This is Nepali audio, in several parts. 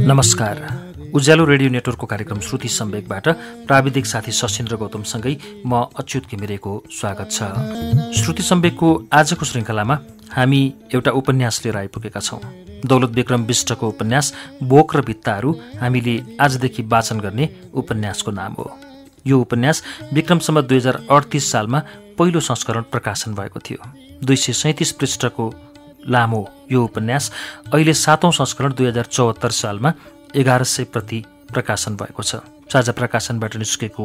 नमस्कार। उज्यालो रेडियो नेटवर्कको कार्यक्रम श्रुति सम्वेकबाट प्राविधिक साथी सशेन्द्र गौतमसँगै म अच्युत घिमिरेको स्वागत छ। श्रुति सम्वेकको आजको श्रृङ्खलामा हामी एउटा उपन्यास लिएर आइपुगेका छौँ। दौलत विक्रम विष्टको उपन्यास बोक र भित्ताहरू हामीले आजदेखि वाचन गर्ने उपन्यासको नाम हो। यो उपन्यास विक्रमसम्म दुई हजार अडतिस सालमा पहिलो संस्करण प्रकाशन भएको थियो। दुई सय सैँतिस पृष्ठको लामो यो उपन्यास अहिले सातौँ संस्करण दुई हजार चौहत्तर सालमा एघार सय प्रति प्रकाशन भएको छ। साझा प्रकाशनबाट निस्केको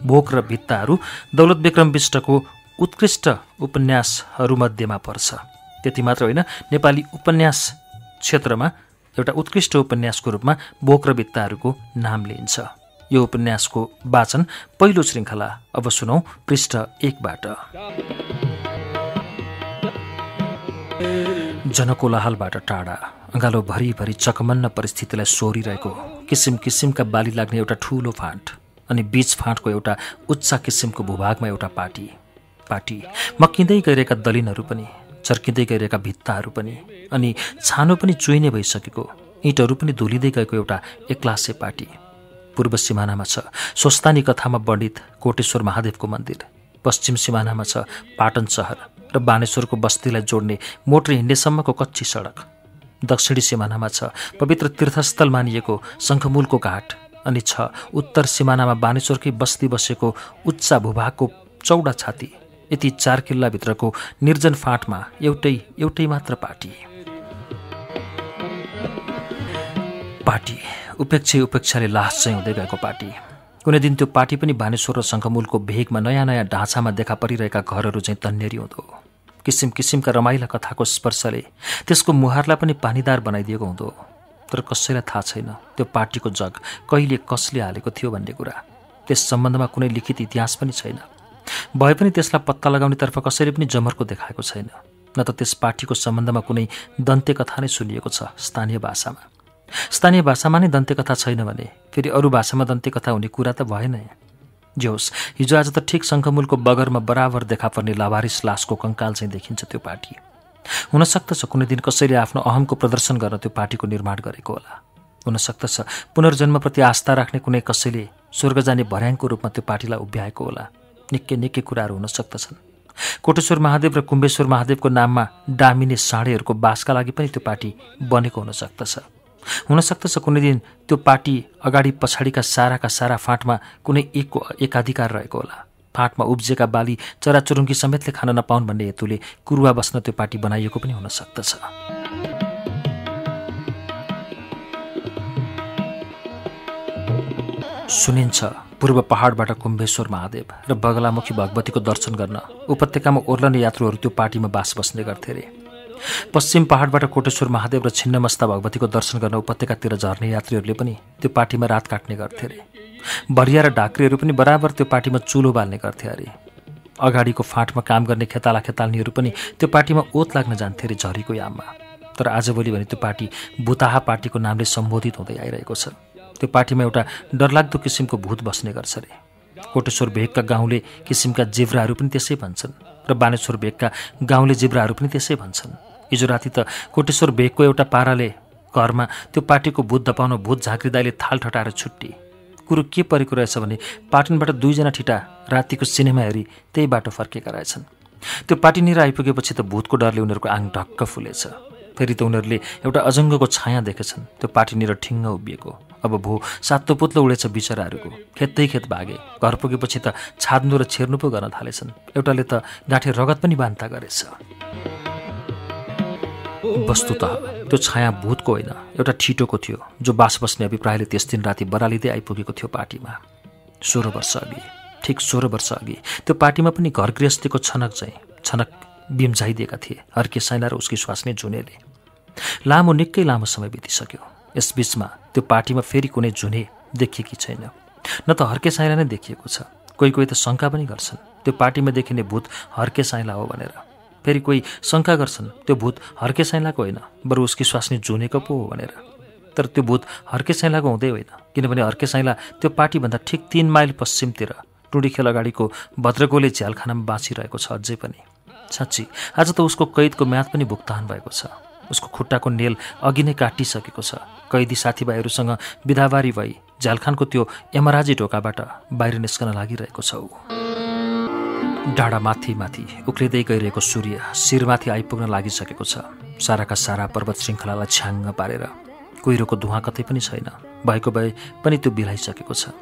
भोक र भित्ताहरू दौलत विक्रम विष्टको उत्कृष्ट उपन्यासहरूमध्येमा पर्छ। त्यति मात्र होइन नेपाली उपन्यास क्षेत्रमा एउटा उत्कृष्ट उपन्यासको रूपमा बोक र भित्ताहरूको नाम लिइन्छ। यो उपन्यासको वाचन पहिलो श्रृङ्खला अब सुनौ पृष्ठ एकबाट। जनकोलाहालबाट टाढा अँगालो भरिभरि चकमन्न परिस्थितिलाई सोरिरहेको किसिम किसिमका बाली लाग्ने एउटा ठुलो फाँट अनि बीच फाँटको एउटा उच्च किसिमको भूभागमा एउटा पार्टी पार्टी मक्किँदै गइरहेका दलिनहरू पनि चर्किँदै गइरहेका भित्ताहरू पनि अनि छानो पनि चुइने भइसकेको इँटहरू पनि धुलिँदै गएको एउटा एक्लासे पार्टी पूर्व सिमानामा छ स्वस्तानी कथामा वर्णित कोटेश्वर महादेवको मन्दिर पश्चिम सिमानामा छ पाटन सहर। र बानेश्वरको बस्तीलाई जोड्ने मोटर हिँड्नेसम्मको कच्ची सडक। दक्षिणी सिमानामा छ पवित्र तीर्थस्थल मानिएको शङ्खमूलको घाट अनि छ उत्तर सिमानामा बानेश्वरकै बस्ती बसेको उच्चा भूभागको चौडा छाती। यति चार किल्लाभित्रको निर्जन फाँटमा एउटै एउटै मात्र पार्टी पार्टी उपेक्षा उपेक्षाले लास चाहिँ हुँदै गएको पार्टी कुनै दिन त्यो पार्टी पनि बानेश्वर र शङ्खमूलको भेगमा नयाँ नयाँ ढाँचामा देखा परिरहेका घरहरू चाहिँ तन्नेरी हुँदो। किसिम किसिमका रमाइला कथाको स्पर्शले त्यसको मुहारलाई पनि पानीदार बनाइदिएको हुँदो। तर कसैलाई थाहा छैन त्यो पार्टीको जग कहिले कसले हालेको थियो भन्ने कुरा। त्यस सम्बन्धमा कुनै लिखित इतिहास पनि छैन। भए पनि त्यसलाई पत्ता लगाउनेतर्फ कसैले पनि जमर्को देखाएको छैन। न त त्यस पार्टीको सम्बन्धमा कुनै दन्ते कथा नै सुनिएको छ स्थानीय भाषामा। स्थानीय भाषामा नै दन्त्यकथा छैन भने फेरि अरू भाषामा दन्त्यकथा हुने कुरा त भएन। जे होस् हिजो आज त ठिक शङ्खमूलको बगरमा बराबर देखा पर्ने लाभारिस लासको कङ्काल चाहिँ देखिन्छ त्यो पार्टी। हुनसक्दछ कुनै दिन कसैले आफ्नो अहमको प्रदर्शन गर्न त्यो पार्टीको निर्माण गरेको होला। हुनसक्दछ पुनर्जन्मप्रति आस्था राख्ने कुनै कसैले स्वर्ग जाने भर्याङको रूपमा त्यो पार्टीलाई उभ्याएको होला। निकै निकै कुराहरू हुन सक्दछन् कोटेश्वर महादेव र कुम्बेश्वर महादेवको नाममा डामिने साँडेहरूको बासका लागि पनि त्यो पार्टी बनेको हुन सक्दछ हुनसक्दछ कुनै दिन त्यो पार्टी अगाडि पछाडिका साराका सारा फाँटमा कुनै एकको एकाधिकार रहेको होला। फाँटमा उब्जेका बाली चराचुरुङ्गी समेतले खान नपाउन् भन्ने हेतुले कुरुवा बस्न त्यो पार्टी बनाइएको पनि हुन सक्दछ सुनिन्छ पूर्व पहाडबाट कुम्भेश्वर महादेव र बगलामुखी भगवतीको दर्शन गर्न उपत्यकामा ओर्लने यात्रुहरू त्यो पार्टीमा बास बस्ने गर्थे अरे पश्चिम पहाडबाट कोटेश्वर महादेव र छिन्नमस्ता भगवतीको दर्शन गर्न उपत्यकातिर झर्ने यात्रीहरूले पनि त्यो पार्टीमा रात काट्ने गर्थे अरे। भरिया र ढाक्रीहरू पनि बराबर त्यो पार्टीमा चुलो बाल्ने गर्थे अरे। अगाडिको फाँटमा काम गर्ने खेताला खेताल्नीहरू पनि त्यो पार्टीमा ओत लाग्न जान्थे अरे झरीको याममा। तर आजभोलि भने त्यो पार्टी बुताहा पार्टीको नामले सम्बोधित हुँदै आइरहेको छ। त्यो पार्टीमा एउटा डरलाग्दो किसिमको भूत बस्ने गर्छ अरे। कोटेश्वर भेगका गाउँले किसिमका जिब्राहरू पनि त्यसै भन्छन् र बानेश्वर भेगका गाउँले जिब्राहरू पनि त्यसै भन्छन्। हिजो राति त कोटेश्वर भेगको एउटा पाराले घरमा त्यो पार्टीको भूत दपाउन भूत झाँक्री दाईले थाल ठटाएर छुट्टी। कुरो के परेको रहेछ भने पाटनबाट दुईजना ठिटा रातिको सिनेमा हेरी त्यही बाटो फर्केका रहेछन्। त्यो पार्टीनिर आइपुगेपछि त भूतको डरले उनीहरूको आङ ढक्क फुलेछ। फेरि त उनीहरूले एउटा अजङ्गको छाया देखेछन्। त्यो पार्टीनिर ठिङ्ग उभिएको। अब भो सातो पुत्लो उडेछ बिचराहरूको। खेत्दै खेत भागे। घर पुगेपछि त छाड्नु र छेर्नु पो गर्न थालेछन्। एउटाले त गाँठे रगत पनि बान्ता गरेछ। वस्तुत त्यो छाया भूतको होइन एउटा ठिटोको थियो जो बास बस्ने अभिप्रायले त्यस दिन राति बरालिँदै आइपुगेको थियो पार्टीमा। सोह्र वर्ष अघि ठिक सोह्र वर्ष अघि त्यो पार्टीमा पनि घर गृहस्थीको छनक चाहिँ छनक बिम्झाइदिएका थिए हर्के साइला र उसकी स्वास्ने जुनेले लामो निकै लामो समय बितिसक्यो। यसबीचमा त्यो पार्टीमा फेरि कुनै जुने देखिएकी छैन। न त हर्के साइला नै देखिएको छ। कोही कोही त शङ्का पनि गर्छन् त्यो पार्टीमा देखिने भूत हर्के साइला हो भनेर। फेरि कोही शङ्का गर्छन् त्यो भूत हर्के साइलाको होइन बरु उसकी स्वास्नी जुनेको पो हो भनेर। तर त्यो भूत हर्के साइलाको हुँदै होइन किनभने हर्के साइला त्यो पार्टीभन्दा ठिक तिन माइल पश्चिमतिर टुँडीखेल अगाडिको भद्रगोले झ्यालखानामा बाँचिरहेको छ अझै पनि। साँच्ची आज त उसको कैदको म्याद पनि भुक्तान भएको छ। उसको खुट्टाको नेल अघि नै काटिसकेको छ। कैदी साथीभाइहरूसँग बिदाबारी भई झ्यालखानको त्यो यमराजी ढोकाबाट बाहिर निस्कन लागिरहेको छ डाँडा माथि माथि उक्लिँदै गइरहेको सूर्य शिरमाथि आइपुग्न लागिसकेको छ। साराका सारा पर्वत श्रृङ्खलालाई छ्याङ्ग पारेर कुहिरोको धुवा कतै पनि छैन। भएको भए पनि त्यो बिलाइसकेको छ।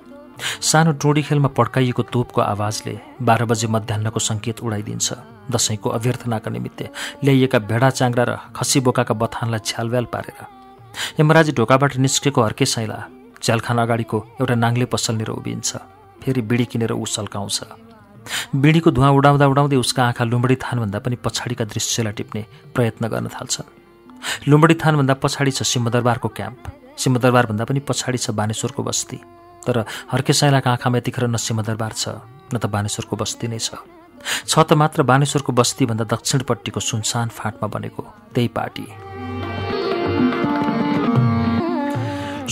सानो टोडी खेलमा पड्काइएको तोपको आवाजले बाह्र बजे मध्याहको सङ्केत उडाइदिन्छ। दसैँको अभ्यर्थनाका निमित्त ल्याइएका भेडा चाङ्रा र खसी बोकाका बथानलाई छ्यालव्याल पारेर। यमराजी ढोकाबाट निस्केको हर्के साइला च्यालखान अगाडिको एउटा नाङ्ले पसलनिर उभिन्छ। फेरि बिडी किनेर ऊ सल्काउँछ। बिडीको धुवा उडाउँदा उडाउँदै उसका आँखा लुम्बडी थानभन्दा पनि पछाडिका दृश्यलाई टिप्ने प्रयत्न गर्न थाल्छन् लुम्बडी थानभन्दा पछाडि छ सिंहदरबारको क्याम्प। सिंहदरबारभन्दा पनि पछाडि छ बानेश्वरको बस्ती। तर हर्के साइलाका आँखामा यतिखेर न सिंहदरबार छ न त बानेश्वरको बस्ती नै छ। त मात्र बानेश्वरको बस्तीभन्दा दक्षिणपट्टिको सुनसान फाँटमा बनेको त्यही पार्टी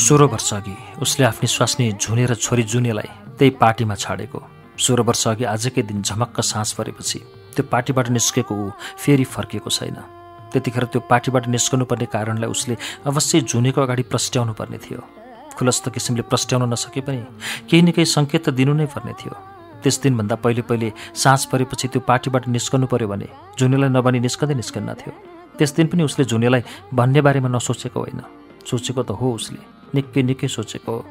सोह्र वर्ष अघि उसले आफ्नी स्वास्नी झुने र छोरी जुनेलाई त्यही पार्टीमा छाडेको। सोह्र वर्ष अघि आजकै दिन झमक्क सास परेपछि त्यो पार्टीबाट निस्केको ऊ फेरि फर्किएको छैन। त्यतिखेर त्यो पार्टीबाट निस्कनुपर्ने कारणलाई उसले अवश्य झुनेको अगाडि प्रस्ट्याउनु पर्ने थियो। खुलस्त किसिमले प्रस्ट्याउन नसके पनि केही न केही सङ्केत त दिनु नै पर्ने थियो। त्यस दिनभन्दा पहिले पहिले साँझ परेपछि त्यो पार्टीबाट निस्कनु पर्यो भने झुनेलाई नभनी निस्कँदै निस्कन्न थियो। त्यस दिन पनि उसले झुनेलाई भन्ने बारेमा नसोचेको होइन। सोचेको त हो उसले। निकै निकै सोचेको हो।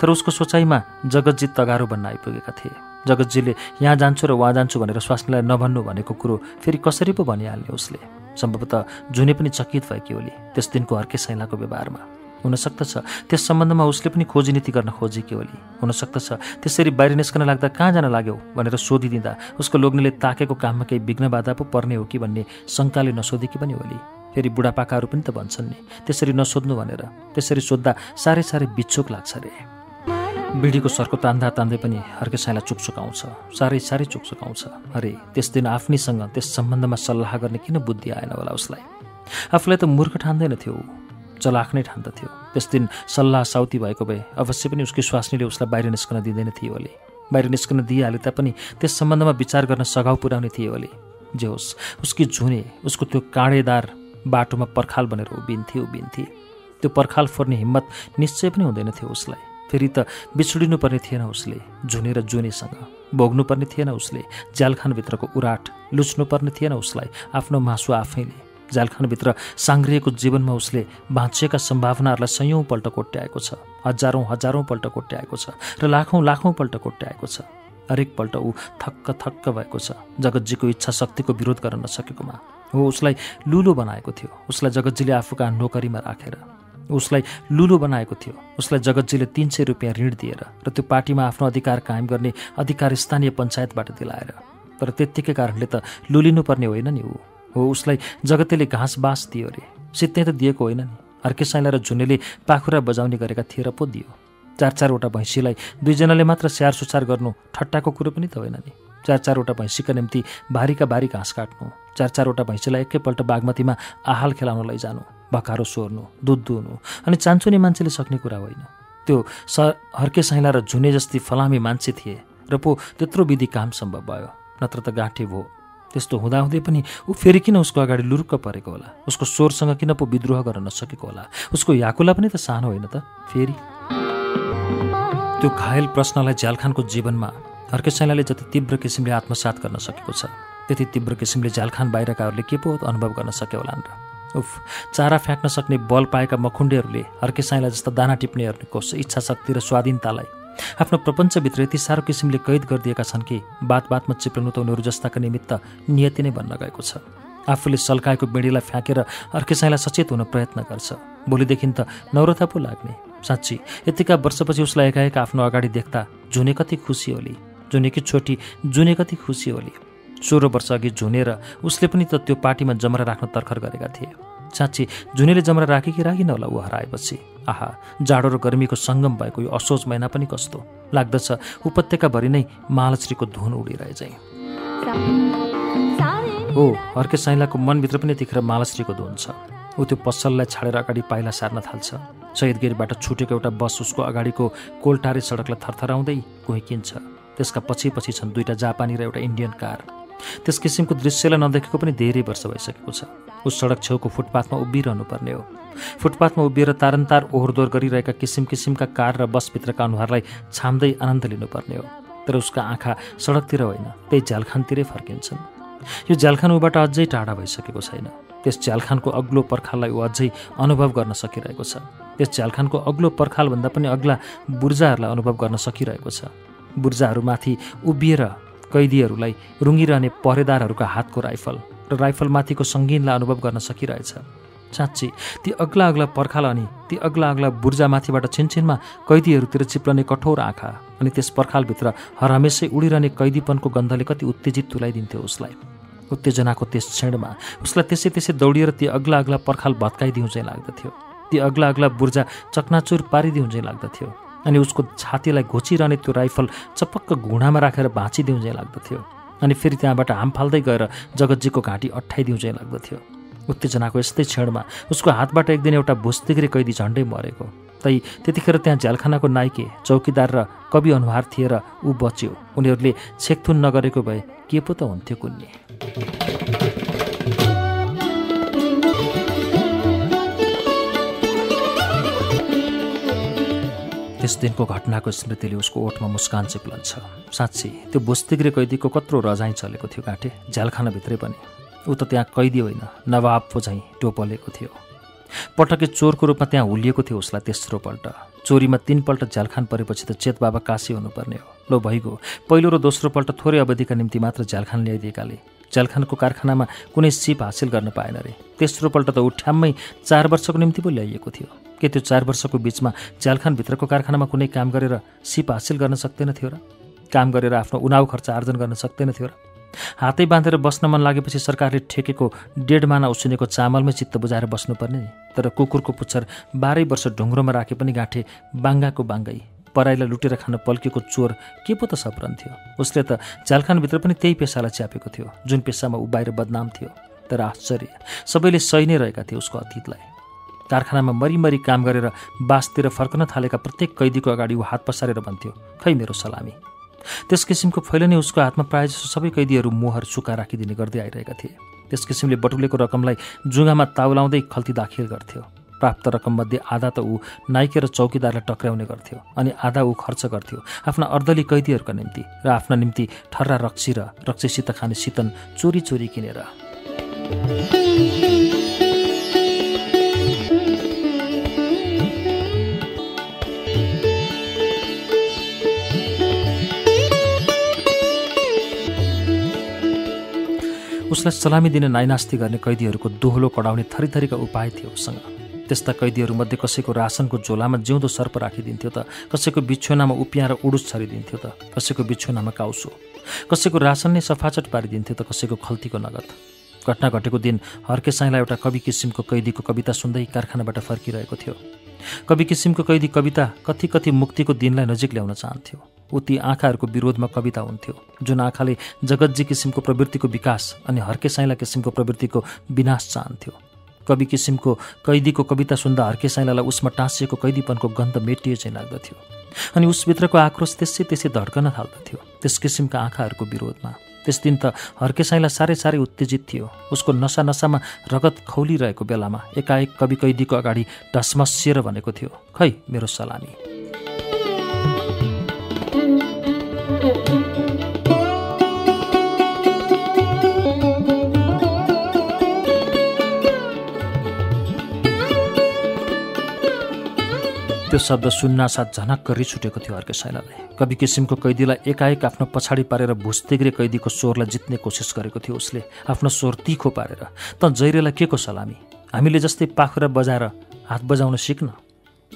तर उसको सोचाइमा जगतजित तगारो बन्न आइपुगेका थिए। जगतजीले यहाँ जान्छु र उहाँ जान्छु भनेर स्वास्नीलाई नभन्नु भनेको कुरो फेरि कसरी पो भनिहाल्ने उसले? सम्भवतः जुने पनि चकित भएकी ओली त्यस दिनको अर्कै सैलाको व्यवहारमा। हुनसक्दछ त्यस सम्बन्धमा उसले पनि खोजी नीति गर्न खोजेकी ओली। हुनसक्दछ त्यसरी बाहिर निस्कन लाग्दा कहाँ जान लाग्यो भनेर सोधिदिँदा उसको लोग्नेले ताकेको काममा केही विघ्न बाधा पो पर्ने हो कि भन्ने शङ्काले नसोधेकी पनि होली फेरि बुढापाकाहरू पनि त भन्छन् नि त्यसरी नसोध्नु भनेर त्यसरी सोद्धा साह्रै साह्रै बिच्छोक लाग्छ अरे बिडीको सर्को तान्दा तान्दै पनि हर्के साइला चुकचुकाउँछ साह्रै साह्रै चुकचुकाउँछ अरे त्यस दिन आफ्नैसँग त्यस सम्बन्धमा सल्लाह गर्ने किन बुद्धि आएन होला उसलाई? आफूलाई त मूर्ख ठान्दैन थियो चलाख नै ठान्दथ्यो त्यस दिन सल्लाह साउती भएको भए अवश्य पनि उसकी स्वास्नीले उसलाई बाहिर निस्कन दिँदैन थियो अले। बाहिर निस्कन दिइहाले तापनि त्यस सम्बन्धमा विचार गर्न सघाउ पुर्याउने थियो अले। जे होस् उसकी झुने उसको त्यो काँडेदार बाटोमा पर्खाल बनेर उभिन्थे उभिन्थे। त्यो पर्खाल फोर्ने हिम्मत निश्चय पनि हुँदैन थियो उसलाई। फेरि त बिछुडिनु पर्ने थिएन उसले झुने र जुनेसँग। भोग्नुपर्ने थिएन उसले जालखानभित्रको उराट लुच्नुपर्ने थिएन उसलाई आफ्नो मासु आफैले। जालखानभित्र साङ्ग्रिएको जीवनमा उसले बाँचिएका सम्भावनाहरूलाई सयौँपल्ट कोट्याएको छ हजारौँ हजारौँपल्ट कोट्याएको छ र लाखौँ लाखौँपल्ट कोट्याएको छ। हरेकपल्ट ऊ थक्क थक्क भएको छ जगतजीको इच्छा शक्तिको विरोध गर्न नसकेकोमा। हो उसलाई लुलो बनाएको थियो उसलाई जगतजीले आफूका नोकरीमा राखेर। उसलाई लुलो बनाएको थियो। उसलाई जगतजीले तिन सय रुपियाँ ऋण दिएर र त्यो पार्टीमा आफ्नो अधिकार कायम गर्ने अधिकार स्थानीय पञ्चायतबाट दिलाएर। तर त्यत्तिकै कारणले त लुलिनुपर्ने होइन नि ऊ। हो उसलाई जगतेले घाँस बाँस दियो अरे। सित्तै त दिएको होइन नि। अर्के साइला र झुनेले पाखुरा बजाउने गरेका थिए र पो दियो। चार चारवटा भैँसीलाई दुईजनाले मात्र स्याहार सुसार गर्नु ठट्टाको कुरो पनि त होइन नि। चार चारवटा भैँसीका निम्ति भारीका भारी घाँस काट्नु। चार चारवटा भैँसीलाई एकैपल्ट बागमतीमा आहाल खेलाउन लैजानु। भकारो सोर्नु दुध दुहुनु अनि चान्चुने मान्छेले सक्ने कुरा होइन। त्यो स हर्के साइला र झुने जस्ती फलामी मान्छे थिए र पो त्यत्रो विधि काम सम्भव भयो। नत्र त गाँठे भयो त्यस्तो हुँदाहुँदै पनि ऊ फेरि किन उसको अगाडि लुरुक्क परेको होला? उसको स्वरसँग किन पो विद्रोह गर्न नसकेको होला? उसको याकुला पनि त सानो होइन त फेरि। त्यो घायल प्रश्नलाई झ्यालखानको जीवनमा हर्के सैलाले जति तीव्र किसिमले आत्मसात गर्न सकेको छ त्यति तीव्र किसिमले झ्यालखान बाहिरकाहरूले के पो अनुभव गर्न सके होलान् र? उफ चारा फ्याँक्न सक्ने बल पाएका मखुण्डेहरूले हर्के साइला जस्ता दाना टिप्नेहरूको इच्छा शक्ति र स्वाधीनतालाई आफ्नो प्रपञ्चभित्र यति साह्रो किसिमले कैद गरिदिएका छन् कि बात बातमा चिप्लनु त उनीहरू जस्ताका निमित्त नियति नै बन्न गएको छ। आफूले सल्काएको बेडीलाई फ्याँकेर अर्केसाईलाई सचेत हुन प्रयत्न गर्छ। भोलिदेखि त नौरथा पो लाग्ने। साँच्ची यतिका वर्षपछि उसलाई एकाएक आफ्नो अगाडि देख्दा झुने कति खुसी होली झुनेकी छोटी जुने कति खुसी होली। सोह्र वर्ष अघि झुनेर उसले पनि त त्यो पार्टीमा जमरा राख्न तर्खर गरेका थिए। साँच्ची झुनेले जमरा राखे कि राखिन होला ऊ हराएपछि? आहा जाडो र गर्मीको सङ्गम भएको यो असोज महिना पनि कस्तो? लाग्दछ उपत्यकाभरि नै महालश्रीको धुन उडिरहेछ हो। हर्के साइलाको मनभित्र पनि यतिखेर मालश्रीको धुन छ। ऊ त्यो पसललाई छाडेर अगाडि पाइला सार्न थाल्छ। शहीदगिरीबाट छुटेको एउटा बस उसको अगाडिको कोल्टारे सडकलाई थरथराउँदै कुहिकिन्छ। त्यसका पछि पछि छन् दुईवटा जापानी र एउटा इन्डियन कार। त्यस किसिमको दृश्यलाई नदेखेको पनि धेरै वर्ष भइसकेको छ। उस सडक छेउको फुटपाथमा उभिरहनु पर्ने हो। फुटपाथमा उभिएर तारन्तार ओहोरदोहोर गरिरहेका किसिम किसिमका कार र बसभित्रका अनुहारलाई छाम्दै आनन्द लिनुपर्ने हो। तर उसका आँखा सडकतिर होइन त्यही झ्यालखानतिरै फर्किन्छन्। यो झ्यालखान ऊबाट अझै टाढा भइसकेको छैन। त्यस झ्यालखानको अग्लो पर्खाललाई ऊ अझै अनुभव गर्न सकिरहेको छ। त्यस झ्यालखानको अग्लो पर्खालभन्दा पनि अग्ला बुर्जाहरूलाई अनुभव गर्न सकिरहेको छ। बुर्जाहरूमाथि उभिएर कैदीहरूलाई रुङ्गिरहने पहरेदारहरूका हातको राइफल र राइफलमाथिको सङ्गीनलाई अनुभव गर्न सकिरहेछ। साँच्ची ती अग्ला अग्ला पर्खाल अनि ती अग्ला अग्ला बुर्जामाथिबाट छिनछिनमा कैदीहरूतिर चिप्लने कठोर आँखा अनि त्यस पर्खालभित्र हरहमेसै उडिरहने कैदीपनको गन्धले कति उत्तेजित तुलाइदिन्थ्यो उसलाई। उत्तेजनाको त्यस क्षणमा उसलाई त्यसै त्यसै दौडिएर ती अग्ला अग्ला पर्खाल भत्काइदिउँ चाहिँ लाग्दथ्यो। ती अग्ला अग्ला बुर्जा चकनाचुर पारिदिउँ चाहिँ लाग्दथ्यो। अनि उसको छातीलाई घोचिरहने त्यो राइफल चपक्क घुँडामा राखेर भाँचिदिउँ चाहिँ लाग्दथ्यो। अनि फेरि त्यहाँबाट हाम फाल्दै गएर जगतजीको घाँटी अठाइदिउँ चाहिँ लाग्दथ्यो। उत्तेजनाको यस्तै क्षणमा उसको हातबाट एक दिन एउटा भुस्तिग्रे कैदी झन्डै मरेको। तै त्यतिखेर त्यहाँ झ्यालखानाको नाइके चौकीदार र कवि अनुहार थिएर ऊ बच्यो। उनीहरूले छेकथुन नगरेको भए के पो त हुन्थ्यो कुन्ने। त्यस दिनको घटनाको स्मृतिले उसको ओठमा मुस्कान चिप्लन्छ। साँच्ची त्यो बुस्तिग्रे कैदीको कत्रो रजाइ चलेको थियो काँटे झ्यालखानाभित्रै पनि। ऊ त त्यहाँ कैदी होइन नवाब पो झैँ टोपलेको थियो। पटके चोरको रूपमा त्यहाँ हुलिएको थियो उसलाई तेस्रो पल्ट चोरीमा तिनपल्ट झ्यालखान परेपछि त चेत बाबा काशी हुनुपर्ने हो। लो भइगयो। पहिलो र दोस्रो पल्ट थोरै अवधिका निम्ति मात्र झ्यालखान ल्याइदिएकाले। झ्यालखानको कारखानामा कुनै सिप हासिल गर्न पाएन रे। तेस्रो पल्ट त ऊ चार वर्षको निम्ति पो ल्याइएको थियो। के त्यो चार वर्षको बिचमा झ्यालखानभित्रको कारखानामा कुनै काम गरेर सिप हासिल गर्न सक्दैन थियो र काम गरेर आफ्नो उनाउ खर्च आर्जन गर्न सक्दैन थियो र हातै बाँधेर बस्न मन लागेपछि सरकारले ठेकेको डेढ माना उसिनेको चामलमै चित्त बुझाएर बस्नुपर्ने तर कुकुरको पुच्छर बाह्रै वर्ष ढुङ्ग्रोमा राखे पनि गाँठे बाङ्गाको बाङ्गै। पराईलाई लुटेर खान पल्केको चोर के पो त सप्रन्थ्यो उसले त झ्यालखानभित्र पनि त्यही पेसालाई च्यापेको थियो जुन पेसामा ऊ बाहिर बदनाम थियो। तर आश्चर्य सबैले सही नै रहेका थिए उसको अतीतलाई। कारखानामा मरिमरि काम गरेर बासतिर फर्कन थालेका प्रत्येक कैदीको अगाडि ऊ हात पसारेर भन्थ्यो खै मेरो सलामी। त्यस किसिमको फैलने उसको हातमा प्रायःजसो सबै कैदीहरू मोहर सुका राखिदिने गर्दै आइरहेका थिए। त्यस किसिमले बटुलेको रकमलाई जुगामा ताउलाउँदै खल्ती दाखिल गर्थ्यो। प्राप्त रकममध्ये आधा त ऊ नाइके र चौकीदारलाई टक्राउने गर्थ्यो अनि आधा ऊ खर्च गर्थ्यो आफ्ना अर्दली कैदीहरूका निम्ति र आफ्ना निम्ति ठर्रा रक्सी र रक्सीसित खाने सितन चोरी चोरी किनेर। उसलाई सलामी दिने नाइनास्ती गर्ने कैदीहरूको दोहोलो कडाउने थरीथरीका उपाय थियो उसँग। त्यस्ता कैदीहरूमध्ये कसैको रासनको झोलामा जिउँदो सर्प राखिदिन्थ्यो त कसैको बिछोनामा उपियाएर उडुस छरिदिन्थ्यो त कसैको बिछोनामा काउसो कसैको रासन नै सफाचट पारिदिन्थ्यो त कसैको खल्तीको नगद। घटना घटेको दिन हर्के साईलाई एउटा कवि किसिमको कैदीको कविता सुन्दै कारखानाबाट फर्किरहेको थियो। कवि किसिमको कैदी कविता कति कति मुक्तिको दिनलाई नजिक ल्याउन चाहन्थ्यो। ऊ ती आँखाहरूको विरोधमा कविता हुन्थ्यो जुन आँखाले जगतजी किसिमको प्रवृत्तिको विकास अनि हर्के साइला किसिमको प्रवृत्तिको विनाश चाहन्थ्यो। कवि किसिमको कैदीको कविता सुन्दा हर्के साइलालाई उसमा टाँसिएको कैदीपनको गन्ध मेटिए चाहिँ लाग्दथ्यो अनि उसभित्रको आक्रोश त्यसै त्यसै धड्कन थाल्दथ्यो त्यस किसिमका आँखाहरूको विरोधमा। त्यस दिन त हर्के साईलाई साह्रै साह्रै उत्तेजित थियो। उसको नसा नसामा रगत खौलिरहेको बेलामा एकाएक कवि कैदीको अगाडि ढसमसिएर भनेको थियो खै मेरो सलामी। त्यो शब्द सुन्नासाथ झनक्क रिस उठेको थियो अर्कै साइलालाई कवि किसिमको कैदीलाई एकाएक आफ्नो पछाडि पारेर भुस्तिग्रे कैदीको स्वरलाई जित्ने कोसिस गरेको थियो उसले आफ्नो स्वर तिखो पारेर। त जैरेलाई के को सलामी? हामीले जस्तै पाखुरा बजाएर हात बजाउन सिक्न?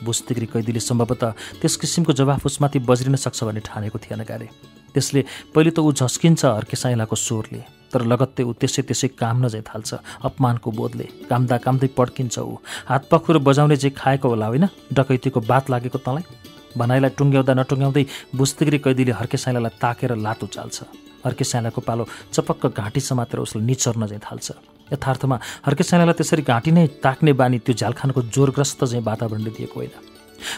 भुस्तिग्री कैदीले सम्भवतः त्यस किसिमको जवाफ उसमाथि बज्रिन सक्छ भन्ने ठानेको थिएन गारे त्यसले पहिले त ऊ झस्किन्छ हर्के साइलाको स्वरले। तर लगत्तै ऊ त्यसै त्यसै काम नजाइ थाल्छ अपमानको बोधले कामदा कामदै पड्किन्छ ऊ। हात पखुरो बजाउने जे खाएको होला होइन? डकैतीको बात लागेको तँलाई? भनाइलाई टुङ्ग्याउँदा नटुङ्ग्याउँदै बुस्तिग्री कैदीले हर्के साइलालाई ताकेर लातो चाल्छ। हर्के साइलाको पालो चपक्क घाँटी समातेर उसलाई निचर्न चाहिँ थाल्छ यथार्थमा हर्के साइलालाई त्यसरी घाँटी नै ताक्ने बानी त्यो झालखानको जोरग्रस्त चाहिँ वातावरणले दिएको होइन।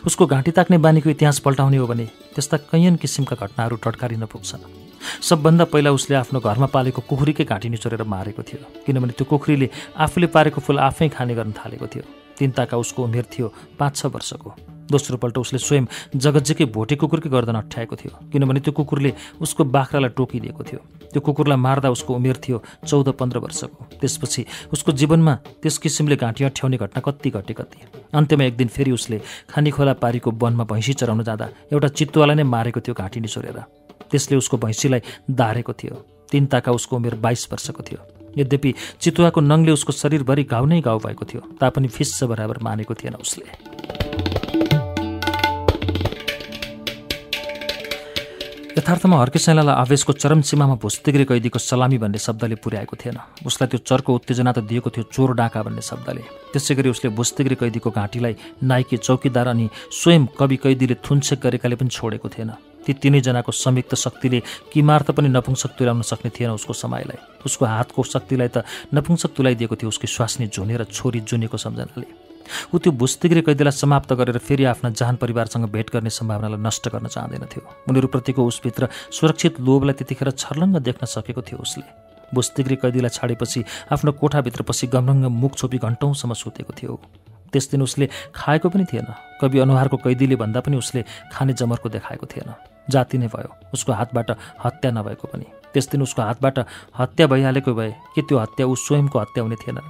उसको घाँटी ताक्ने बानीको इतिहास पल्टाउने हो भने त्यस्ता कैयन किसिमका घटनाहरू टटकारिन पुग्छन्। सबभन्दा पहिला उसले आफ्नो घरमा पालेको कुखुरीकै घाँटी निचोरेर मारेको थियो किनभने त्यो कुखुरीले आफूले पारेको फुल आफै खाने गर्न थालेको थियो। तिनताका उसको उमेर थियो पाँच छ वर्षको। दोस्रोपल्ट उसले स्वयं जगज्जेकै भोटे कुकुरकै गर्दन अठ्याएको थियो किनभने त्यो कुकुरले उसको बाख्रालाई टोकिदिएको थियो। त्यो कुकुरलाई मार्दा उसको उमेर थियो चौध पन्ध्र वर्षको। त्यसपछि उसको जीवनमा त्यस किसिमले घाँटी अठ्याउने घटना कति घटे कति। अन्त्यमा एक दिन फेरि उसले खानीखोला पारीको वनमा भैँसी चराउन जाँदा एउटा चितुवालाई नै मारेको थियो घाँटी निचोरेर त्यसले उसको भैँसीलाई दारेको थियो। तिन ताका उसको उमेर बाइस वर्षको थियो। यद्यपि चितुवाको नङले उसको शरीरभरि घाउ नै घाउ भएको थियो तापनि फिस्स बराबर मानेको थिएन उसले। यथार्थमा हर्के सैलालाई आवेशको चरम सीमामा भुस्तिग्री कैदीको सलामी भन्ने शब्दले पुर्याएको थिएन। उसलाई त्यो चर्को उत्तेजना त दिएको थियो चोर डाका भन्ने शब्दले। त्यसै गरी उसले भुस्तिग्री कैदीको घाँटीलाई नाइके चौकीदार अनि स्वयं कवि कैदीले थुनछेक गरेकाले पनि छोडेको थिएन। ती तिनैजनाको संयुक्त शक्तिले किमार्थ पनि नपुंसक तुल्याउन सक्ने थिएन उसको समयलाई उसको हातको शक्तिलाई त नपुंसक तुलाइदिएको थियो उसकी स्वास्नी झुनेर छोरी जुनेको सम्झनाले। ऊ त्यो भुस्तिग्रे कैदीलाई समाप्त गरेर फेरि आफ्ना जहान परिवारसँग भेट गर्ने सम्भावनालाई नष्ट गर्न चाहँदैनथ्यो। उनीहरूप्रतिको उसभित्र सुरक्षित लोभलाई त्यतिखेर छर्लङ्ग देख्न सकेको थियो उसले। भुस्तिग्री कैदीलाई छाडेपछि आफ्नो कोठाभित्र पछि गमरङ्ग मुख छोपी घन्टौँसम्म सुतेको थियो। त्यस दिन उसले खाएको पनि थिएन। कवि अनुहारको कैदीले भन्दा पनि उसले खाने जमरको देखाएको थिएन। जाति नै भयो। उसको हातबाट हत्या नभएको पनि। त्यस दिन उसको हातबाट हत्या भइहालेको भए कि त्यो हत्या ऊ स्वयंको हत्या हुने थिएन।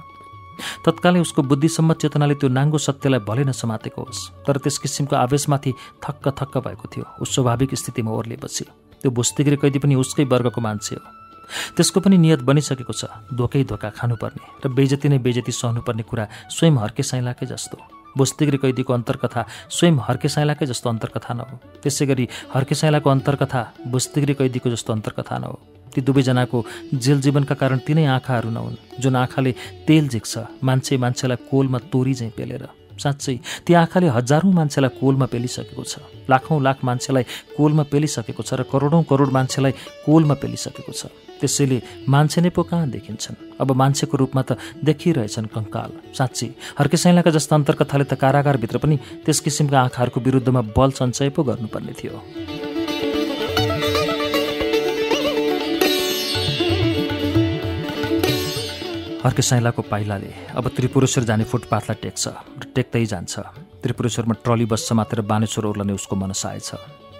तत्कालै उसको बुद्धिसम्म चेतनाले त्यो नाङ्गो सत्यलाई भले नसमातेको होस्। तर त्यस किसिमको आवेशमाथि थक्क थक्क भएको थियो। ऊ स्वाभाविक स्थितिमा ओर्लिएपछि त्यो भुस्तिगिरी कैदी पनि उसकै वर्गको मान्छे हो। त्यसको पनि नियत बनिसकेको छ। धोकै धोका खानुपर्ने र बेजती नै बेजती सहनुपर्ने कुरा स्वयं हर्के साइलाकै जस्तो। भुस्तिगिरी कैदीको अन्तर्कथा स्वयं हर्के साइलाकै जस्तो अन्तर्कथा न हो। त्यसै गरी हर्के साइलाको अन्तर्कथा भुस्तिगिरी कैदीको जस्तो अन्तर्कथा न हो। ती दुवैजनाको जेल जीवनका कारण तिनै आँखाहरू नहुन् जुन आँखाले तेल झिक्छ मान्छे मान्छेलाई कोलमा तोरी झैँ पेलेर। साँच्चै ती आँखाले हजारौँ मान्छेलाई कोलमा पेलिसकेको छ लाखौँ लाख मान्छेलाई कोलमा पेलिसकेको छ र करोडौँ करोड मान्छेलाई कोलमा पेलिसकेको छ। त्यसैले मान्छे नै पो कहाँ देखिन्छन्? अब मान्छेको रूपमा त देखिरहेछन् कङ्काल। साँच्ची हर्के सैलाका जस्ता अन्तर्कथाले त कारागारभित्र पनि त्यस किसिमका आँखाहरूको विरुद्धमा बल सञ्चय पो गर्नुपर्ने थियो। अर्के साइलाको पाइलाले अब त्रिपुरेश्वर जाने फुटपाथलाई टेक्छ र टेक्दै जान्छ। त्रिपुरेश्वरमा ट्रली बस समातेर बानेश्वर ओर्लने उसको मनसाय छ।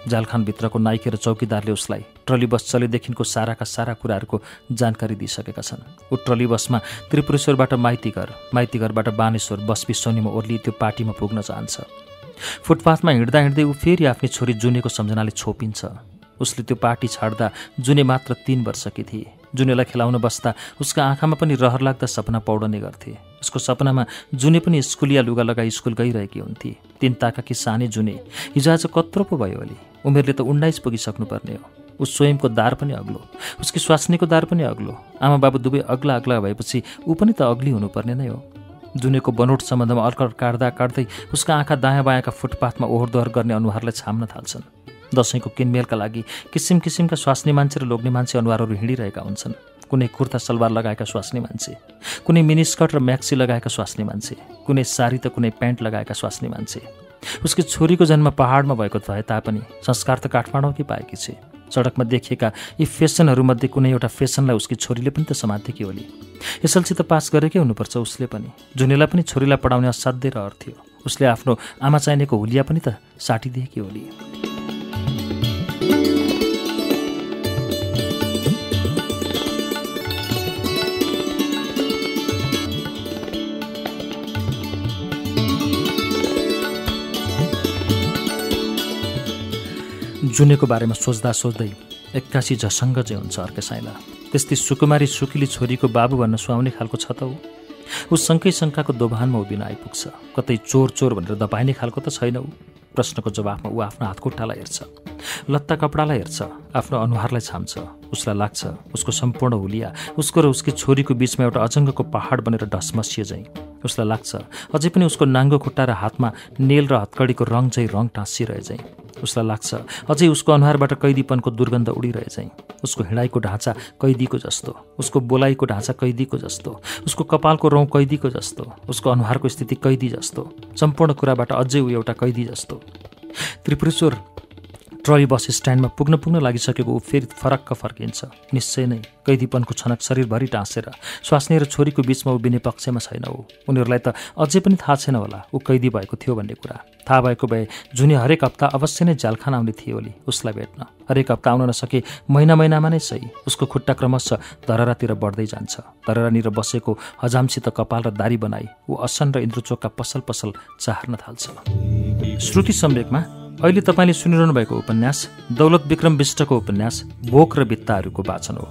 जालखानभित्रको नाइके र चौकीदारले उसलाई ट्रली बस चलेदेखिको साराका सारा कुराहरूको जानकारी दिइसकेका छन्। ऊ ट्रली बसमा त्रिपुरेश्वरबाट माइतीघर माइतीघरबाट बानेश्वर बस बिसौनीमा ओर्ली त्यो पार्टीमा पुग्न चाहन्छ। फुटपाथमा हिँड्दा हिँड्दै ऊ फेरि आफ्नै छोरी जुनेको सम्झनाले छोपिन्छ। उसले त्यो पार्टी छाड्दा जुने मात्र तिन वर्षकी थिए। जुनेलाई खेलाउन बस्दा उसका आँखामा पनि रहर लाग्दा सपना पौडने गर्थे। उसको सपनामा जुने पनि स्कुलिया लुगा लगाई स्कुल गइरहेकी हुन्थे। तिन ताकाकी सानै जुने हिजो आज कत्रो पो भयो अलि। उमेरले त उन्नाइस पुगिसक्नुपर्ने हो। उस स्वयंको दार पनि अग्लो। उसकी स्वास्नीको दार पनि अग्लो। आमा बाबु दुवै अग्ला अग्ला भएपछि ऊ पनि त अग्ली हुनुपर्ने नै हो। जुनेको बनोट सम्बन्धमा अर्कर काट्दा काट्दै उसका आँखा दायाँ बायाँका फुटपाथमा ओहोर दोहोर गर्ने अनुहारलाई छाम्न थाल्छन्। दसैँको किनमेलका लागि किसिम किसिमका स्वास्नी मान्छे र लोग्ने मान्छे अनुहारहरू हिँडिरहेका हुन्छन्। कुनै कुर्ता सलवार लगाएका स्वास्नी मान्छे कुनै मिनिस्कर्ट र म्याक्सी लगाएका स्वास्नी मान्छे कुनै सारी त कुनै प्यान्ट लगाएका स्वास्नी मान्छे। उसकी छोरीको जन्म पहाडमा भएको भए तापनि संस्कार त काठमाडौँकै पाएकी छे। सडकमा देखिएका यी फेसनहरूमध्ये कुनै एउटा फेसनलाई उसकी छोरीले पनि त समातेकी होली। एसएलसी त पास गरेकै हुनुपर्छ उसले पनि। जुनेलाई पनि छोरीलाई पढाउने असाध्य रहर थियो। उसले आफ्नो आमा चाहिनेको हुलिया पनि त साटिदिएकी होली। जुनेको बारेमा सोच्दा सोच्दै एक्कासी झसङ्ग चाहिँ हुन्छ अर्कै साइला त्यस्तै सुकुमारी सुकिली छोरीको बाबु भन्न सुहाउने खालको छ त ऊ। ऊ शङ्कै शङ्काको दोभानमा उभिन आइपुग्छ। कतै चोर चोर भनेर दबाइने खालको त छैन ऊ। प्रश्नको जवाफमा ऊ आफ्नो हातखुट्टालाई हेर्छ। लत्ता कपडालाई हेर्छ। आफ्नो अनुहारलाई छाम्छ। उसलाई लाग्छ उसको सम्पूर्ण हुलिया उसको र उसकी छोरीको बिचमा एउटा अजङ्गको पहाड बनेर ढसमसिए झैँ। उसलाई लाग्छ अझै पनि उसको नाङ्गो खुट्टा र हातमा नेल र हत्कडीको रङ चाहिँ रङ टाँसिरहे चाहिँ उसलाई लाग्छ। अझै उसको अनुहारबाट कैदीपनको दुर्गन्ध उडिरहे चाहिँ। उसको हिँडाइको ढाँचा कैदीको जस्तो। उसको बोलाइको ढाँचा कैदीको जस्तो। उसको कपालको रौँ कैदीको जस्तो। उसको अनुहारको स्थिति कैदी जस्तो। सम्पूर्ण कुराबाट अझै ऊ एउटा कैदी जस्तो। त्रिपुरेश्वर ट्रली बस स्ट्यान्डमा पुग्न पुग्न लागिसकेको ऊ फेरि फरक्क फर्किन्छ। निश्चय नै कैदीपनको छनक शरीरभरि टाँसेर स्वास्नी र छोरीको बिचमा उभिने पक्षमा छैन ऊ। उनीहरूलाई त अझै पनि थाहा छैन होला ऊ कैदी भएको थियो भन्ने कुरा। थाहा भएको भए जुनी हरेक हप्ता अवश्य नै जालखान आउने थियो ओली उसलाई भेट्न। हरेक हप्ता आउन नसके महिना महिनामा नै सही। उसको खुट्टा क्रमशः धरहरातिर बढ्दै जान्छ। धरहरानिर बसेको हजामसित कपाल र दारी बनाई ऊ असन र इन्द्रचोकका पसल पसल चाहर्न थाल्छ। श्रुति सम्वेकमा अहिले तपाईँले सुनिरहनु भएको उपन्यास दौलत विक्रम विष्टको उपन्यास भोक र भित्ताहरूको वाचन हो।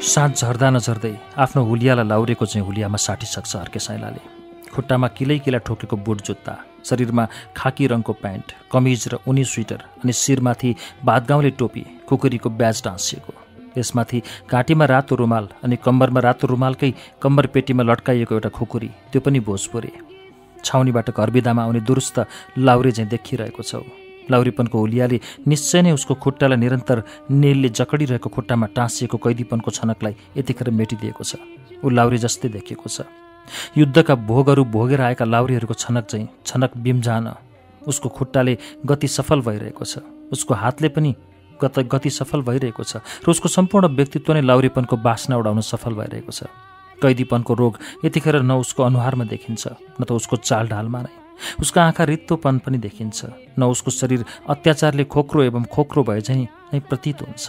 साँझ झर्दा नझर्दै आफ्नो हुलियालाई लाउरेको चाहिँ हुलियामा साटिसक्छ अर्के साइलाले। खुट्टामा किलै किला ठोकेको बुट जुत्ता शरीरमा खाकी रङको प्यान्ट कमिज र उनी स्वेटर अनि शिरमाथि बादगाउँले टोपी कुकुरीको ब्याज टाँसिएको यसमाथि घाँटीमा रातो रुमाल अनि कम्बरमा रातो रुमालकै कम्बर पेटीमा लट्काइएको एउटा खुकुरी त्यो पनि भोजपुरे। छाउनीबाट घरबिदामा आउने दुरुस्त लाउरे चाहिँ देखिरहेको छ। लाउरीपनको हुलियाले निश्चय नै उसको खुट्टालाई निरन्तर नेलले जकडिरहेको खुट्टामा टाँसिएको कैदीपनको छनकलाई यतिखेर मेटिदिएको छ। ऊ लाउरी जस्तै देखिएको छ। युद्धका भोगहरू भोगेर आएका लाउरीहरूको छनक चाहिँ छनक बिम्जान उसको खुट्टाले गति सफल भइरहेको छ। उसको हातले पनि गत गति सफल भइरहेको छ। र उसको सम्पूर्ण व्यक्तित्व नै लाउरीपनको बासना उडाउन सफल भइरहेको छ। कैदीपनको रोग यतिखेर न उसको अनुहारमा देखिन्छ न त उसको चालढालमा नै। उसको आँखा रित्तोपन पनि देखिन्छ। न उसको शरीर अत्याचारले खोक्रो एवं खोक्रो भए झैँ नै प्रतीत हुन्छ।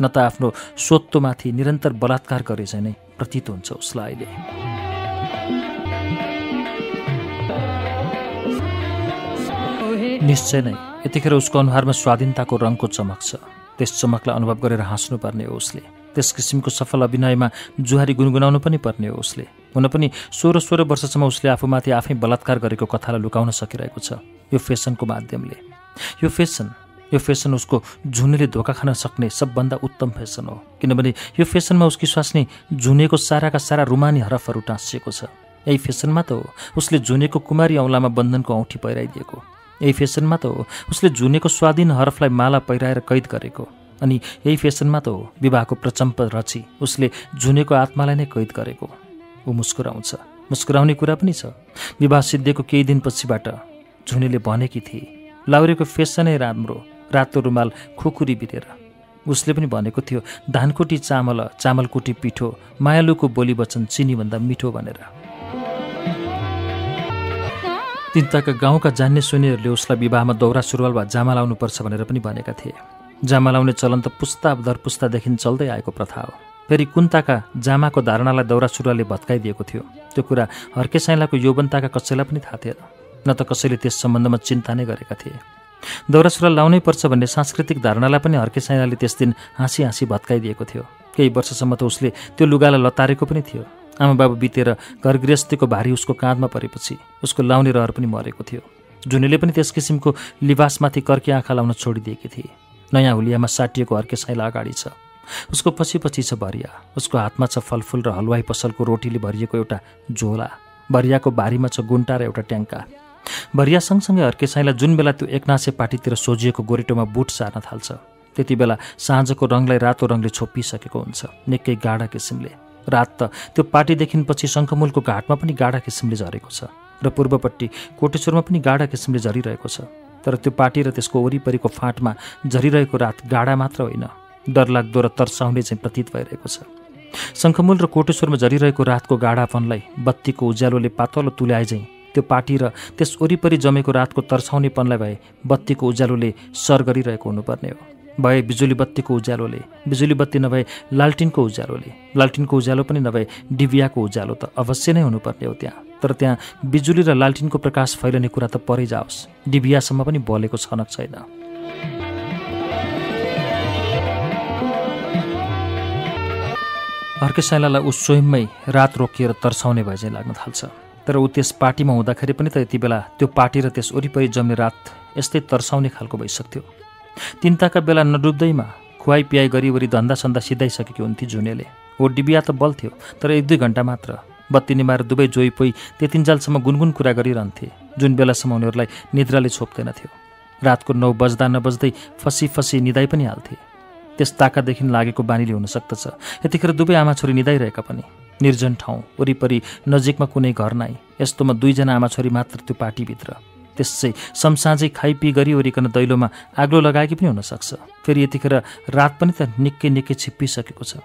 न त आफ्नो स्वत्वमाथि निरन्तर बलात्कार गरे झैँ नै प्रतीत हुन्छ उसलाई अहिले। निश्चय नै यतिखेर उसको अनुहारमा स्वाधीनताको रङको चमक छ। त्यस चमकलाई अनुभव गरेर हाँस्नुपर्ने हो उसले। त्यस किसिमको सफल अभिनयमा जुहारी गुनगुनाउनु पनि पर्ने हो उसले। हुन पनि सोह्र सोह्र वर्षसम्म उसले आफूमाथि आफै बलात्कार गरेको कथालाई लुकाउन सकिरहेको छ यो फेसनको माध्यमले। यो फेसन यो फेसन उसको झुनेले धोका खान सक्ने सबभन्दा उत्तम फेसन हो। किनभने यो फेसनमा उसकी स्वास्नी झुनेको साराका सारा रुमानी हरफहरू टाँसिएको छ। यही फेसनमा त हो उसले झुनेको कुमारी औँलामा बन्धनको औँठी पहिराइदिएको। यही फेसनमा त हो। उसले झुनेको स्वाधीन हरफलाई माला पहिराएर कैद गरेको। अनि यही फेसनमा त हो विवाहको प्रचम्प रची। उसले झुनेको आत्मालाई नै कैद गरेको। ऊ मुस्कुराउँछ। मुस्कुराउने कुरा पनि छ। विवाह सिद्धिएको केही दिनपछिबाट झुनेले भनेकी थिए लाउरेको फेसनै राम्रो रातो रुमाल खुकुरी बिरेर उसले पनि भनेको थियो धानकुटी चामल चामलकुटी पिठो मायालुको बोली वचन चिनीभन्दा मिठो भनेर। तिनताका गाउँका जान्ने सुनेहरूले उसलाई विवाहमा दौरा सुरुवाल वा जामा लाउनुपर्छ भनेर पनि भनेका थिए। जामा लाउने चलन त पुस्ता दर पुस्तादेखि चल्दै आएको प्रथा हो। फेरि कुन्ताका जामाको धारणालाई दौरा सुरुवालले भत्काइदिएको थियो। त्यो कुरा हर्के साइलाको यौवनताका कसैलाई पनि थाहा थिएन। न त कसैले त्यस सम्बन्धमा चिन्ता नै गरेका थिए। दौरा सुरुवाल लाउनै पर्छ भन्ने सांस्कृतिक धारणालाई पनि हर्के साइलाले त्यस दिन हाँसी हाँसी भत्काइदिएको थियो। केही वर्षसम्म त उसले त्यो लुगालाई लतारेको पनि थियो। आमा बाबु बितेर घर गृहस्थीको भारी उसको काँधमा परेपछि उसको लाउने रहर पनि मरेको थियो। जुनीले पनि त्यस किसिमको लिबासमाथि कर्की आँखा लाउन छोडिदिएकी थिए। नयाँ हुलियामा साटिएको अर्के साइला अगाडि छ। उसको पछि पछि छ भरिया। उसको हातमा छ फलफुल र हलवाई पसलको रोटीले भरिएको एउटा झोला। भरियाको भारीमा छ गुन्टा र एउटा ट्याङ्का। भरिया सँगसँगै अर्के साइला जुन बेला त्यो एकनासे पार्टीतिर सोझिएको गोरेटोमा बुट सार्न थाल्छ त्यति बेला साँझको रङलाई रातो रङले छोपिसकेको हुन्छ निकै गाढा किसिमले। रात त त्यो पार्टीदेखि पछि शङ्खमूलको घाटमा पनि गाढा किसिमले झरेको छ र पूर्वपट्टि कोटेश्वरमा पनि गाढा किसिमले झरिरहेको छ। तर त्यो पार्टी र त्यसको वरिपरिको फाँटमा झरिरहेको रात गाढा मात्र होइन। डरलाग्दो र तर्साउने चाहिँ प्रतीत भइरहेको छ। शङ्खमूल र कोटेश्वरमा झरिरहेको रातको गाढापनलाई बत्तीको उज्यालोले पातलो तुल्याए चाहिँ त्यो पार्टी र त्यस वरिपरि जमेको रातको तर्साउनेपनलाई भए बत्तीको उज्यालोले सर गरिरहेको हुनुपर्ने हो। भए बिजुली बत्तीको उज्यालोले। बिजुली बत्ती नभए लालटिनको उज्यालोले। लालटिनको उज्यालो पनि नभए डिबियाको उज्यालो त अवश्य नै हुनुपर्ने हो त्यहाँ। तर त्यहाँ बिजुली र लालटिनको प्रकाश फैलने कुरा त परै जाओस्। डिबियासम्म पनि बलेको छनक छैन। अर्कै साइलालाई ऊ स्वयंमै रात रोकिएर तर्साउने भए चाहिँ लाग्न थाल्छ। तर ऊ त्यस पार्टीमा हुँदाखेरि पनि त यति बेला त्यो पार्टी र त्यस वरिपरि जम्ने रात यस्तै तर्साउने खालको भइसक्थ्यो। तिनताका बेला नडुब्दैमा खुवाई पियाई गरिवरी धन्दा सन्दा सिधाइसकेकी हुन्थे झुनेले हो डिबिया त बल्थ्यो तर एक दुई घन्टा मात्र। बत्ती निमाएर दुवै जोइ पोइ त्यतिन्जालसम्म गुनगुन कुरा गरिरहन्थे जुन बेलासम्म उनीहरूलाई निद्राले छोप्दैनथ्यो रातको नौ बज्दा नबज्दै फसी फसी निदाइ पनि हाल्थे। त्यस ताकादेखि लागेको बानीले हुन सक्दछ यतिखेर दुवै आमा छोरी निदाइरहेका पनि। निर्जन ठाउँ वरिपरि नजिकमा कुनै घर नै यस्तोमा दुईजना आमा छोरी मात्र त्यो पार्टीभित्र। त्यसै समसाझै खाइपी गरिवरिकन दैलोमा आग्लो लगाएकी पनि हुनसक्छ। फेरि यतिखेर रात पनि त निकै निकै छिप्पिसकेको छ।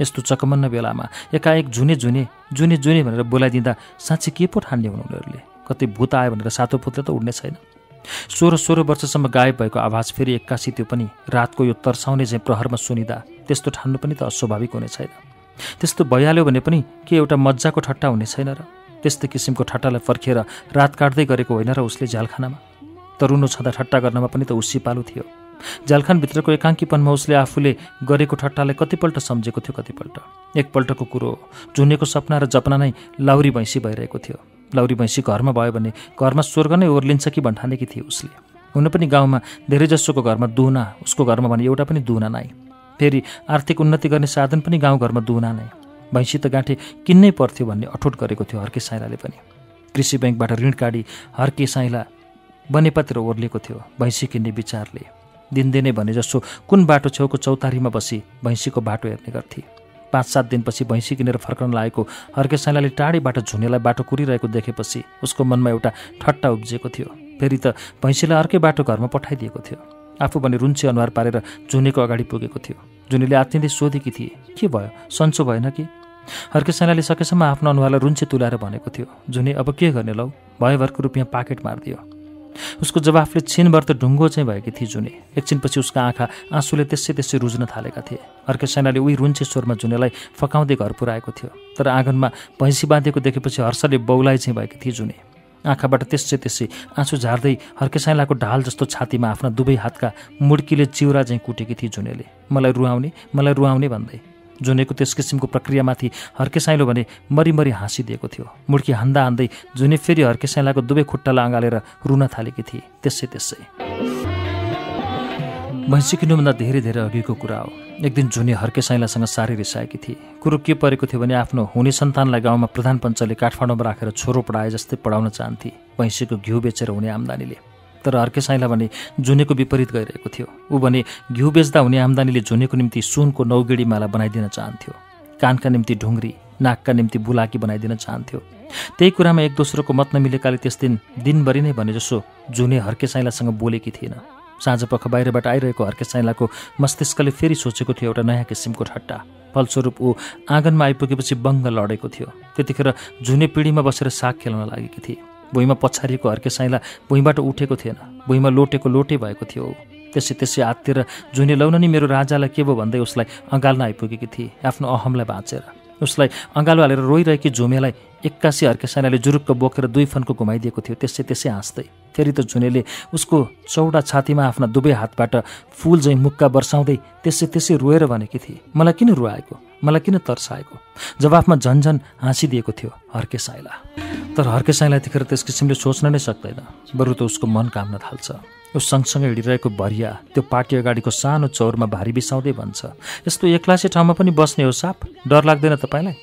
यस्तो चकमन्न बेलामा एकाएक झुने झुने जुने जुने भनेर बोलाइदिँदा साँच्ची के पो ठान्ने हुनु उनीहरूले? कतै भूत आयो भनेर सातो पुत्र त उड्ने छैन। सोह्र सोह्र वर्षसम्म गायब भएको आवाज फेरि एक्कासी त्यो पनि रातको यो तर्साउने चाहिँ प्रहरमा सुनिँदा त्यस्तो ठान्नु पनि त अस्वाभाविक हुने छैन। त्यस्तो भइहाल्यो भने पनि के एउटा मजाको ठट्टा हुने छैन र। त्यस्तै किसिमको ठट्टालाई फर्किएर रात काट्दै गरेको होइन र उसले झ्यालखानामा तरुनो छँदा ठट्टा गर्नमा पनि त उसी पालो थियो। झ्यालखानभित्रको एकाङ्कीपनमा उसले आफूले गरेको ठट्टालाई कतिपल्ट सम्झेको थियो कतिपल्ट। एकपल्टको कुरो झुनेको सपना र जपना नै लाउरी भैँसी भइरहेको थियो। लाउरी भैँसी घरमा भयो भने घरमा स्वर्ग नै ओर्लिन्छ कि भन्ठानेकी थिए उसले। हुन पनि गाउँमा धेरैजसोको घरमा दुहुना उसको घरमा भने एउटा पनि दुहुना नै फेरि आर्थिक उन्नति गर्ने साधन पनि गाउँघरमा दुहुना नै। भैँसी त गाँठे किन्नै पर्थ्यो भन्ने अठोट गरेको थियो हर्के साइलाले पनि। कृषि ब्याङ्कबाट ऋण काढी हर्के साइला बनेपातिर ओर्लिएको थियो भैँसी किन्ने विचारले। दिनदिनै भने जसो कुन बाटो छेउको चौतारीमा बसी भैँसीको बाटो हेर्ने गर्थे। पाँच सात दिनपछि भैँसी किनेर फर्कन लागेको हर्के साइलाले टाढीबाट झुनेलाई बाटो कुरिरहेको देखेपछि उसको मनमा एउटा ठट्टा उब्जिएको थियो। फेरि त भैँसीलाई अर्कै बाटो घरमा पठाइदिएको थियो। आफू भने रुन्चे अनुहार पारेर झुनेको अगाडि पुगेको थियो। जुनीले आत्तिँदै सोधेकी थिए के भयो? सन्चो भएन कि? हर्के साइलाले सकेसम्म आफ्नो अनुहारलाई रुन्चे तुलाएर भनेको थियो जुनी अब के गर्ने लौ? भयभरको रुपियाँ पाकेट मारिदियो। उसको जवाफले छिनभर त ढुङ्गो चाहिँ भएकी थिए जुने। एकछिनपछि उसका आँखा आँसुले त्यसै त्यसै रुझ्न थालेका थिए। अर्कै सेनाले उही रुन्चे स्वरमा जुनेलाई फकाउँदै घर पुऱ्याएको थियो। तर आँगनमा भैँसी बाँधेको देखेपछि हर्षले बौलाइ चाहिँ भएकी थिए जुने। आँखाबाट त्यसै त्यसै आँसु झार्दै हर्केसाइलाको ढाल जस्तो छातीमा आफ्ना दुवै हातका मुड्कीले चिउरा चाहिँ कुटेकी थिए जुनेले। मलाई रुवाउने मलाई रुवाउने भन्दै। जुनेको त्यस किसिमको प्रक्रियामाथि हर्के साइलो भने मरिमरि हाँसिदिएको थियो। मुड्की हान्दा हान्दै जुने फेरि हर्के साइलाको दुवै खुट्टालाई अँगालेर रुन थालेकी थिए। त्यसै त्यसै। भैँसी किन्नुभन्दा धेरै धेरै अघिको कुरा हो। एक दिन जुने हर्के साइलासँग साह्रै रिसाएकी थिए। कुरो के परेको थियो भने आफ्नो हुने सन्तानलाई गाउँमा प्रधान पञ्चले काठमाडौँमा राखेर छोरो पढाए जस्तै पढाउन चाहन्थे। भैँसीको घिउ बेचेर हुने आम्दानीले तर अर्कै भने जुनेको विपरीत गइरहेको थियो। ऊ भने घिउ बेच्दा हुने आम्दानीले जुनेको निम्ति सुनको नौगेडी माला बनाइदिन चाहन्थ्यो। कानका निम्ति ढुङ्ग्री नाकका निम्ति बुलाकी बनाइदिन चाहन्थ्यो। त्यही कुरामा एक दोस्रोको मत नमिलेकाले त्यस दिन दिनभरि नै भने जसो जुने हर्के साइलासँग बोलेकी थिएन। साँझ पख बाहिरबाट आइरहेको हर्के साइलाको मस्तिष्कले फेरि सोचेको थियो एउटा नयाँ किसिमको ठट्टा। फलस्वरूप ऊ आँगनमा आइपुगेपछि बङ्ग लडेको थियो। त्यतिखेर झुने पिँढीमा बसेर साग खेलाउन लागेकी थिए। भुइँमा पछारिएको हर्के साइला भुइँबाट उठेको थिएन। भुइँमा लोटेको लोटे भएको थियो त्यसै त्यसै आत्तिर जुने लाउन नि मेरो राजालाई के भयो भन्दै उसलाई अँगाल्न आइपुगेकी थिए आफ्नो अहमलाई बाँचेर। उसलाई अँगालो हालेर रोइरहेकी झुमेलाई एक्कासी हर्के साइलाले जुरुक्क बोकेर दुई फन्को घुमाइदिएको थियो त्यसै त्यसै हाँस्दै। फेरि त झुनेले उसको चौडा छातीमा आफ्ना दुवै हातबाट फुल झैँ मुक्का बर्साउँदै त्यसै त्यसै रोएर भनेकी थिए मलाई किन रुवाएको? मलाई किन तर्साएको जवाफमा झन्झन हाँसिदिएको थियो हर्के साइला तर हर्के साइला यतिखेर त्यस किसिमले सोच्न नै सक्दैन। बरु त उसको मन काम्न थाल्छ। ऊ सँगसँगै हिँडिरहेको भरिया त्यो पार्टी अगाडिको सानो चौरमा भारी बिसाउँदै भन्छ यस्तो एक्लासे ठाउँमा पनि बस्ने हो साप? डर लाग्दैन तपाईँलाई?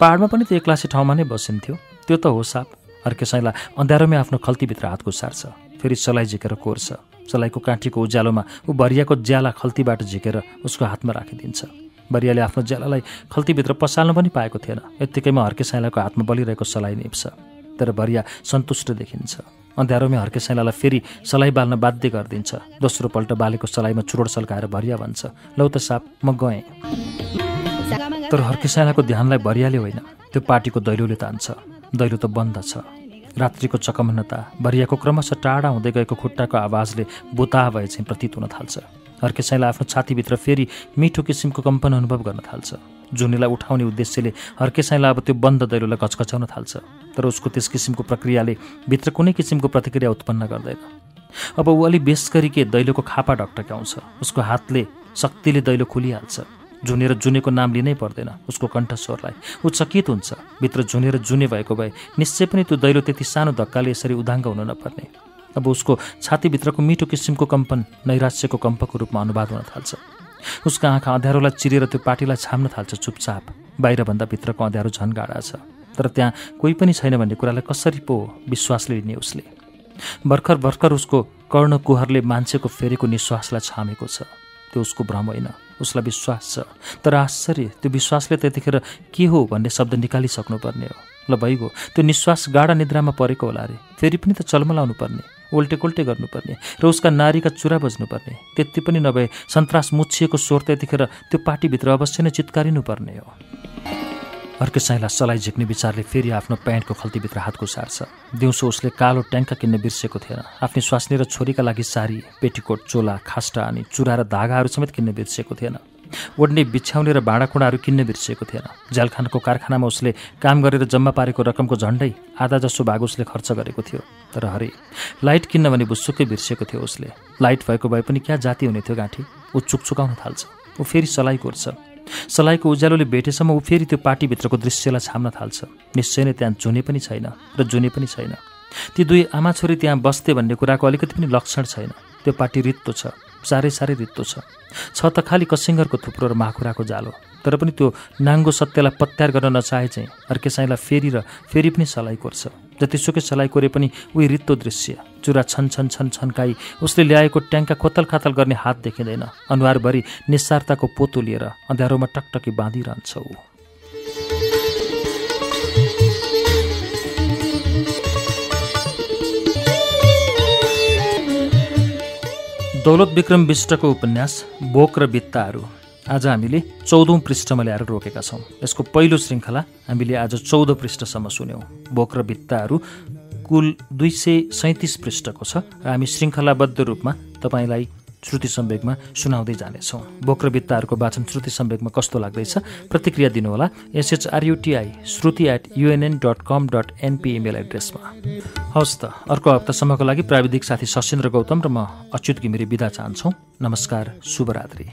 पाहाडमा पनि त एक्लासे ठाउँमा नै बसिन्थ्यो। त्यो त हो साप। हर्के साइला अँध्यारोमै आफ्नो खल्तीभित्र हात घुसार्छ। फेरि सलाई झिकेर कोर्छ। सलाइको काँटीको उज्यालोमा ऊ भरियाको ज्याला खल्तीबाट झिकेर उसको हातमा राखिदिन्छ। बरियाले आफ्नो ज्यालालाई खल्तीभित्र पसाल्न पनि पाएको थिएन। यत्तिकैमा हर्के साइलाको हातमा बलिरहेको सलाई निप्छ। तर बरिया सन्तुष्ट देखिन्छ। अँध्यारोमै हर्के साइलालाई फेरि सलाई बाल्न बाध्य गरिदिन्छ। दोस्रो पल्ट बालेको सलाइमा चुरोड सल्काएर भरिया भन्छ लौ त साप म गएँ। तर हर्के साइलाको ध्यानलाई भरियाले होइन। त्यो पार्टीको दैलोले तान्छ। दैलो त बन्द छ। रात्रिको चकमन्नता भरियाको क्रमशः टाढा हुँदै गएको खुट्टाको आवाजले बुता भए चाहिँ प्रतीत हुन थाल्छ। हर्केसाईलाई आफ्नो छातीभित्र फेरि मिठो किसिमको कम्पन अनुभव गर्न थाल्छ। जुनीलाई उठाउने उद्देश्यले हर्केसाईलाई अब त्यो बन्द दैलोलाई कचकचाउन थाल्छ तर उसको त्यस किसिमको प्रक्रियाले भित्र कुनै किसिमको प्रतिक्रिया उत्पन्न गर्दैन। अब ऊ अलि बेस गरी के दैलोको खापा ढकटक्याउँछ उसको हातले शक्तिले दैलो खुलिहाल्छ। झुनेर जुनेको नाम लिनै पर्दैन उसको कण्ठस्वरलाई। ऊ चकित हुन्छ। भित्र झुनेर जुने भएको भए निश्चय पनि त्यो दैलो त्यति सानो धक्काले यसरी उदाङ्ग हुन नपर्ने। अब उसको छातीभित्रको मिठो किसिमको कम्पन नैराश्यको कम्पको रूपमा अनुवाद हुन थाल्छ। उसका आँखा अँध्यारोलाई चिरेर त्यो पार्टीलाई छाम्न थाल्छ चुपचाप। बाहिरभन्दा भित्रको अँध्यारो झन् गाडा छ। तर त्यहाँ कोही पनि छैन भन्ने कुरालाई कसरी पो विश्वासले लिने उसले। भर्खर भर्खर उसको कर्ण कुहरले मान्छेको फेरेको निश्वासलाई छामेको छ। त्यो उसको भ्रम होइन। उसलाई विश्वास छ। तर आश्चर्य त्यो विश्वासले त्यतिखेर के हो भन्ने शब्द निकालिसक्नुपर्ने हो। ल भइगयो त्यो निश्वास गाढा निद्रामा परेको होला अरे। फेरि पनि त चलमलाउनु पर्ने उल्टे कुल्टे गर्नुपर्ने र उसका नारीका चुरा बज्नुपर्ने त्यति पनि नभए सन्तास मुछिएको स्वर त्यतिखेर त्यो पार्टीभित्र अवश्य नै चित्कारिनु पर्ने हो। अर्कै साइलाई सलाई झिक्ने विचारले फेरि आफ्नो प्यान्टको खल्तीभित्र हातको सार्छ दिउँसो उसले कालो ट्याङ्का किन्न बिर्सेको थिएन। आफ्नो स्वास्नी र छोरीका लागि सारी पेटीकोट चोला खास्टा अनि चुरा र धागाहरू समेत किन्न बिर्सेको थिएन। ओड्ने बिछ्याउने र भाँडाकुँडाहरू किन्न बिर्सिएको थिएन। झ्यालखानको कारखानामा उसले काम गरेर जम्मा पारेको रकमको झन्डै आधा जसो भाग उसले खर्च गरेको थियो। तर हरे लाइट किन्न भने बुसुक्कै बिर्सिएको थियो उसले। लाइट भएको भए पनि क्या जाति हुने थियो गाँठी? ऊ चुकचुकाउन थाल्छ। ऊ फेरि सलाई कोर्छ। सलाइको उज्यालोले भेटेसम्म ऊ फेरि त्यो पार्टीभित्रको दृश्यलाई छाम्न थाल्छ। निश्चय नै त्यहाँ जुने पनि छैन र जुने पनि छैन। ती दुई आमा छोरी त्यहाँ बस्थे भन्ने कुराको अलिकति पनि लक्षण छैन। त्यो पार्टी रित्तो छ। साह्रै साह्रै रित्तो छ। छ त खालि कसिङ्गरको थुप्रो र माखुराको जालो तर पनि त्यो नाङ्गो सत्यलाई पत्यार गर्न नचाहे चाहिँ अर्के साईलाई फेरि र फेरि पनि सलाई कोर्छ। जतिसुकै सलाई कोरे पनि उही रित्तो दृश्य चुरा छन छन छन छन्काई उसले ल्याएको ट्याङ्का खोतल खातल गर्ने हात देखिँदैन। अनुहारभरि निस्सारताको पोतो लिएर अँध्यारोमा टकटकी बाँधिरहन्छ। ऊ दौलत विक्रम विष्टको उपन्यास बोक र बित्ताहरू। आज हामीले चौधौँ पृष्ठमा ल्याएर रोकेका छौँ। यसको पहिलो श्रृङ्खला हामीले आज चौध पृष्ठसम्म सुन्यौँ। बोक र बित्ताहरू कुल दुई सय सैँतिस पृष्ठको छ र हामी श्रृङ्खलाबद्ध रूपमा तपाईँलाई श्रुति सम्वेकमा सुनाउँदै जानेछौँ। बोक्रवित्ताहरूको वाचन श्रुति सम्वेकमा कस्तो लाग्दैछ? प्रतिक्रिया दिनुहोला। S H R U T I Shruti at UNN dot com dot NP email एड्रेसमा हवस् त अर्को हप्तासम्मको लागि प्राविधिक साथी सशेन्द्र गौतम र म अच्युत घिमिरे बिदा चाहन्छौँ। नमस्कार शुभरात्री।